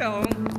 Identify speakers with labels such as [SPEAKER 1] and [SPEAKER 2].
[SPEAKER 1] film.